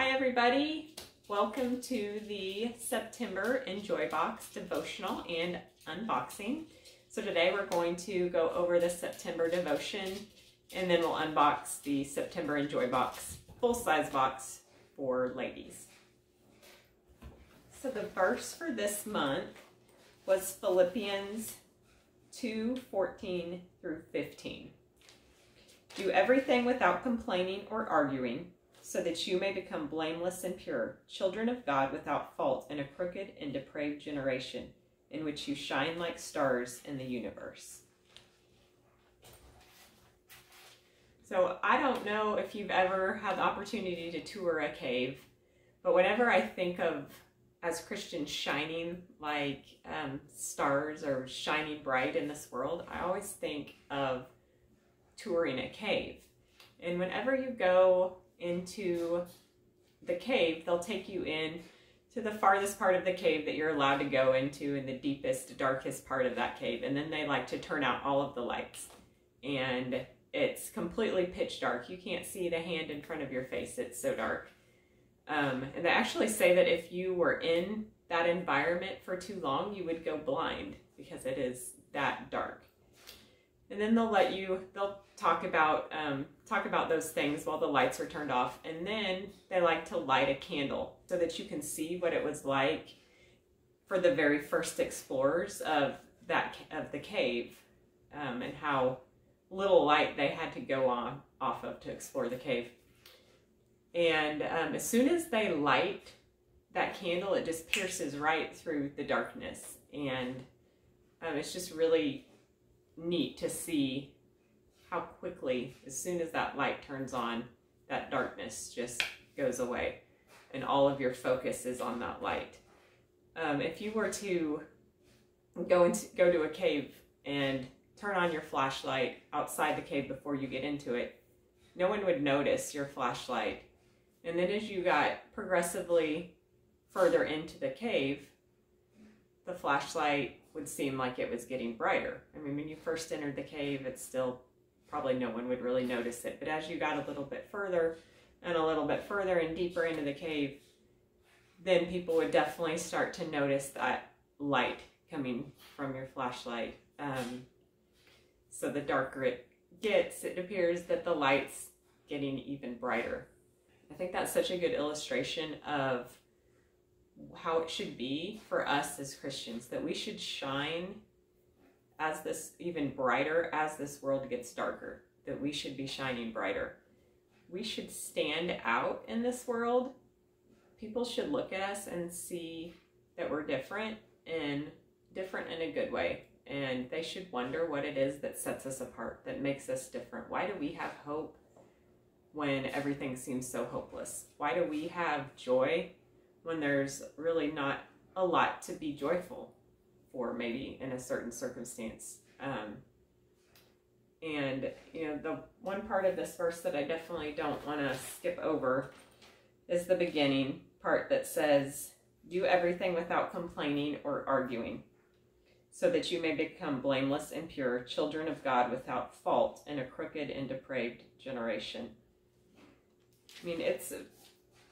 Hi, everybody. Welcome to the September InJoyBox devotional and unboxing. So today we're going to go over the September devotion and then we'll unbox the September InJoyBox, full-size box for ladies. So the verse for this month was Philippians 2, 14 through 15. Do everything without complaining or arguing, so that you may become blameless and pure, children of God without fault in a crooked and depraved generation, in which you shine like stars in the universe. So I don't know if you've ever had the opportunity to tour a cave, but whenever I think of as Christians shining like um, stars or shining bright in this world, I always think of touring a cave. And whenever you go into the cave, they'll take you in to the farthest part of the cave that you're allowed to go into in the deepest, darkest part of that cave. And then they like to turn out all of the lights. And it's completely pitch dark. You can't see the hand in front of your face. It's so dark. Um, and they actually say that if you were in that environment for too long, you would go blind because it is that dark. And then they'll let you, they'll talk about, um, talk about those things while the lights are turned off. And then they like to light a candle so that you can see what it was like for the very first explorers of that, of the cave um, and how little light they had to go on off of to explore the cave. And um, as soon as they light that candle, it just pierces right through the darkness. And um, it's just really neat to see how quickly, as soon as that light turns on, that darkness just goes away. And all of your focus is on that light. Um, if you were to go into go to a cave and turn on your flashlight outside the cave before you get into it, no one would notice your flashlight and then as you got progressively further into the cave, the flashlight would seem like it was getting brighter. I mean, when you first entered the cave, it's still probably no one would really notice it. But as you got a little bit further and a little bit further and deeper into the cave, then people would definitely start to notice that light coming from your flashlight. Um, so the darker it gets, it appears that the light's getting even brighter. I think that's such a good illustration of how it should be for us as Christians, that we should shine as this even brighter as this world gets darker, that we should be shining brighter. We should stand out in this world. People should look at us and see that we're different and different in a good way. And they should wonder what it is that sets us apart, that makes us different. Why do we have hope? when everything seems so hopeless? Why do we have joy when there's really not a lot to be joyful for, maybe in a certain circumstance? Um, and, you know, the one part of this verse that I definitely don't want to skip over is the beginning part that says, Do everything without complaining or arguing, so that you may become blameless and pure, children of God without fault in a crooked and depraved generation. I mean, it's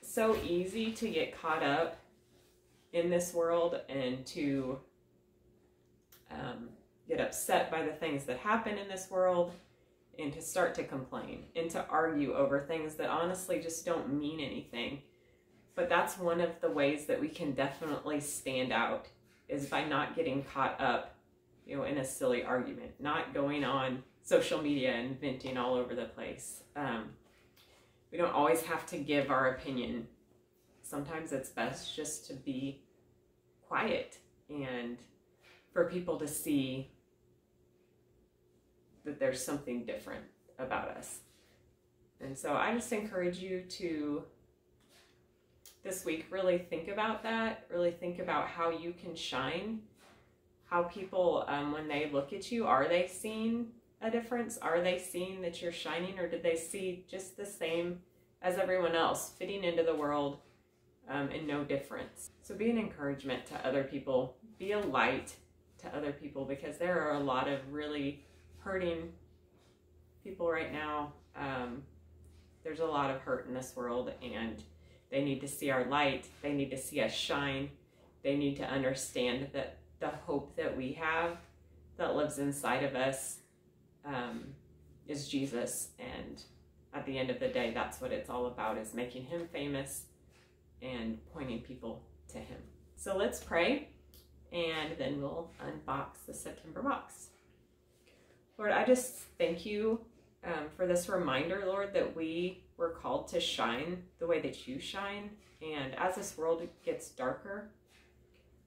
so easy to get caught up in this world and to um, get upset by the things that happen in this world and to start to complain and to argue over things that honestly just don't mean anything. But that's one of the ways that we can definitely stand out is by not getting caught up, you know, in a silly argument, not going on social media and venting all over the place. Um, we don't always have to give our opinion. Sometimes it's best just to be quiet and for people to see that there's something different about us. And so I just encourage you to this week really think about that, really think about how you can shine, how people, um, when they look at you, are they seeing a difference? Are they seeing that you're shining or did they see just the same as everyone else, fitting into the world um, and no difference? So be an encouragement to other people, be a light to other people because there are a lot of really hurting people right now. Um, there's a lot of hurt in this world and They need to see our light. They need to see us shine. They need to understand that the hope that we have that lives inside of us um, is Jesus. And at the end of the day, that's what it's all about is making him famous and pointing people to him. So let's pray and then we'll unbox the September box. Lord, I just thank you um, for this reminder, Lord, that we were called to shine the way that you shine. And as this world gets darker,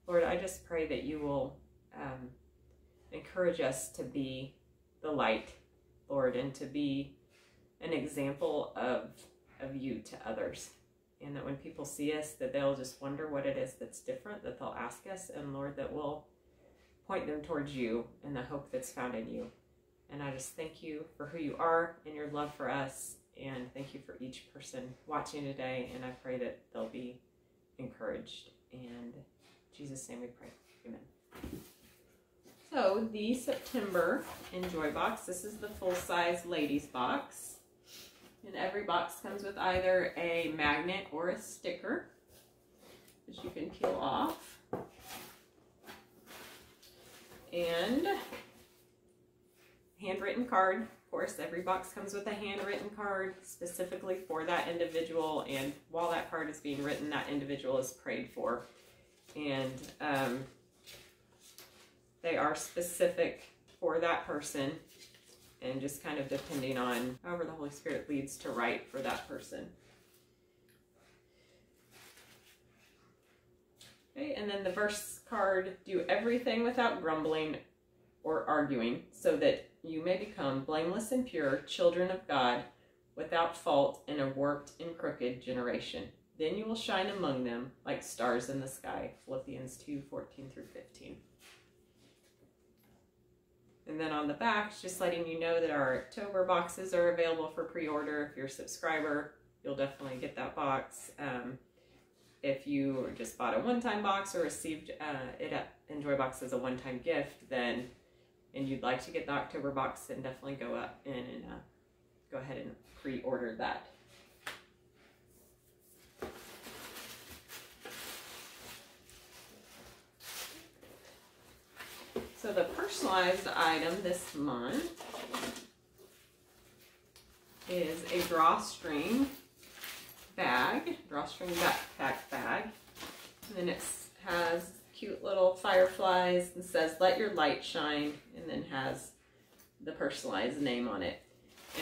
Lord, I just pray that you will um, encourage us to be the light, Lord, and to be an example of, of you to others. And that when people see us, that they'll just wonder what it is that's different, that they'll ask us, and Lord, that we'll point them towards you and the hope that's found in you. And I just thank you for who you are and your love for us. And thank you for each person watching today. And I pray that they'll be encouraged. And Jesus' name we pray. Amen. So the September InJoyBox. This is the full-size ladies box. And every box comes with either a magnet or a sticker, which you can peel off. And handwritten card. Of course, every box comes with a handwritten card specifically for that individual. And while that card is being written, that individual is prayed for. And um, they are specific for that person and just kind of depending on however the Holy Spirit leads to write for that person. Okay, and then the verse card, do everything without grumbling or arguing, so that you may become blameless and pure, children of God, without fault in a warped and crooked generation. Then you will shine among them like stars in the sky. Philippians 2 14 through 15. And then on the back, just letting you know that our October boxes are available for pre-order. If you're a subscriber, you'll definitely get that box. Um, if you just bought a one-time box or received uh, it at InJoyBox as a one-time gift, then and you'd like to get the October box, then definitely go up in and uh, go ahead and pre-order that. The personalized item this month is a drawstring bag, drawstring backpack bag. And then it has cute little fireflies and says, let your light shine, and then has the personalized name on it.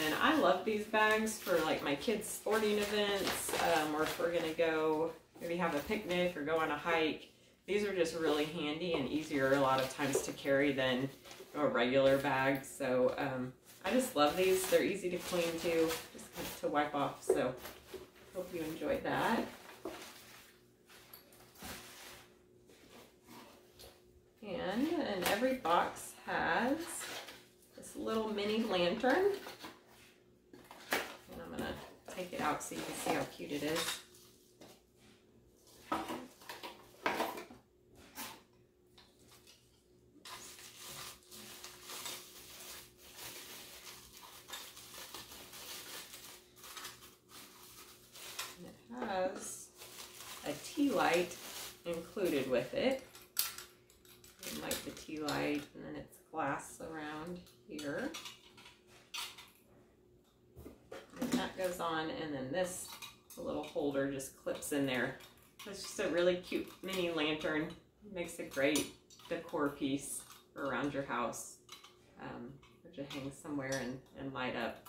And I love these bags for like my kids' sporting events, um, or if we're gonna go maybe have a picnic or go on a hike. These are just really handy and easier a lot of times to carry than a regular bag. So um, I just love these. They're easy to clean too, just to wipe off. So hope you enjoyed that. And, and every box has this little mini lantern. And I'm gonna take it out so you can see how cute it is. has a tea light included with it. You like the tea light, and then it's glass around here. And that goes on, and then this little holder just clips in there. It's just a really cute mini lantern. Makes a great decor piece around your house. Um, or to hang somewhere and, and light up.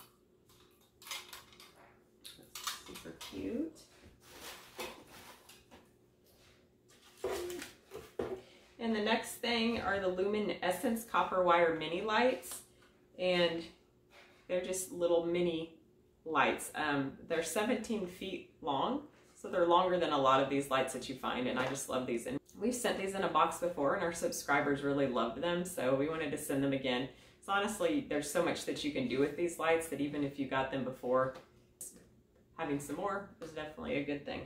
That's super cute. And the next thing are the Lumen Essence Copper Wire Mini Lights. And they're just little mini lights. Um, they're 17 feet long, so they're longer than a lot of these lights that you find, and I just love these. And we've sent these in a box before, and our subscribers really loved them, so we wanted to send them again. So honestly, there's so much that you can do with these lights that even if you got them before, having some more is definitely a good thing.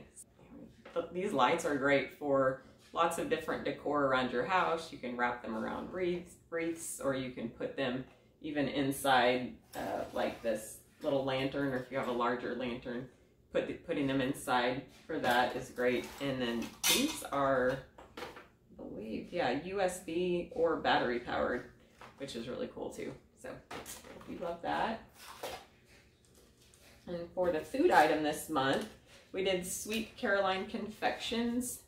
These lights are great for lots of different decor around your house. You can wrap them around wreaths, wreaths or you can put them even inside uh, like this little lantern or if you have a larger lantern, put putting them inside for that is great. And then these are, I believe, yeah, USB or battery powered, which is really cool too. So we love that. And for the food item this month, we did Sweet Caroline Confections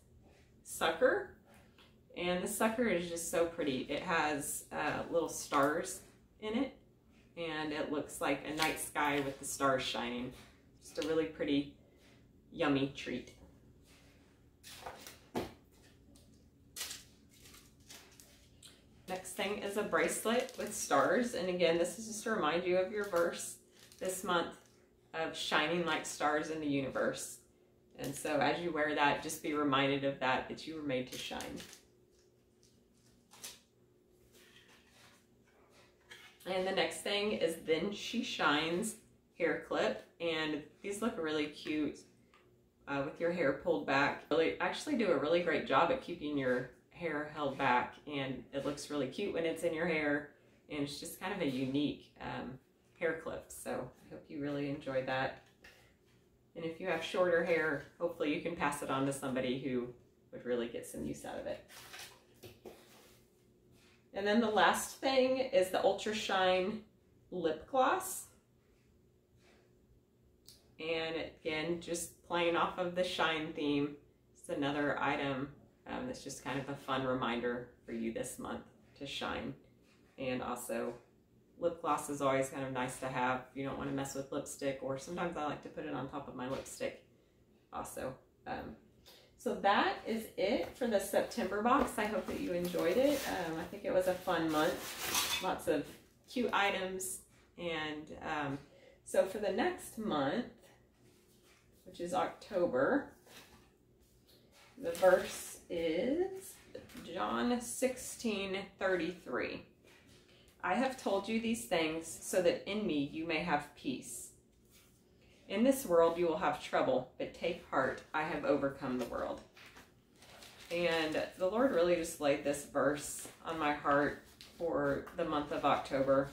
sucker. And the sucker is just so pretty. It has uh, little stars in it. And it looks like a night sky with the stars shining. Just a really pretty, yummy treat. Next thing is a bracelet with stars. And again, this is just to remind you of your verse this month of shining like stars in the universe. And so as you wear that, just be reminded of that, that you were made to shine. And the next thing is Then She Shines hair clip. And these look really cute uh, with your hair pulled back. Really, actually do a really great job at keeping your hair held back. And it looks really cute when it's in your hair. And it's just kind of a unique um, hair clip. So I hope you really enjoyed that. And if you have shorter hair, hopefully you can pass it on to somebody who would really get some use out of it. And then the last thing is the Ultra Shine Lip Gloss. And again, just playing off of the shine theme, it's another item um, that's just kind of a fun reminder for you this month to shine. And also lip gloss is always kind of nice to have. You don't want to mess with lipstick, or sometimes I like to put it on top of my lipstick also. Um, so that is it for the September box. I hope that you enjoyed it. Um, I think it was a fun month. Lots of cute items. And um, so for the next month, which is October, the verse is John 16, 33. I have told you these things so that in me you may have peace. In this world you will have trouble, but take heart, I have overcome the world. And the Lord really just laid this verse on my heart for the month of October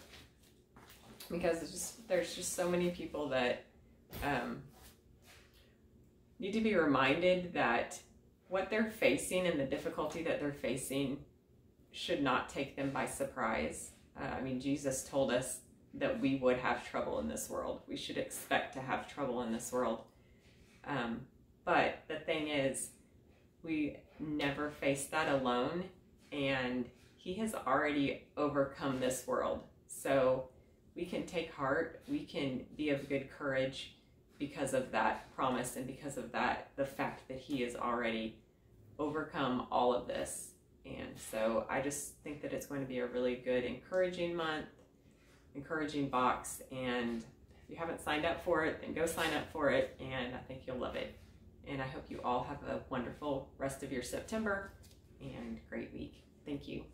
because just, there's just so many people that um, need to be reminded that what they're facing and the difficulty that they're facing should not take them by surprise. Uh, I mean, Jesus told us that we would have trouble in this world. We should expect to have trouble in this world. Um, but the thing is, we never face that alone, and He has already overcome this world. So we can take heart, we can be of good courage because of that promise and because of that, the fact that He has already overcome all of this. And so I just think that it's going to be a really good, encouraging month, encouraging box. And if you haven't signed up for it, then go sign up for it. And I think you'll love it. And I hope you all have a wonderful rest of your September and great week. Thank you.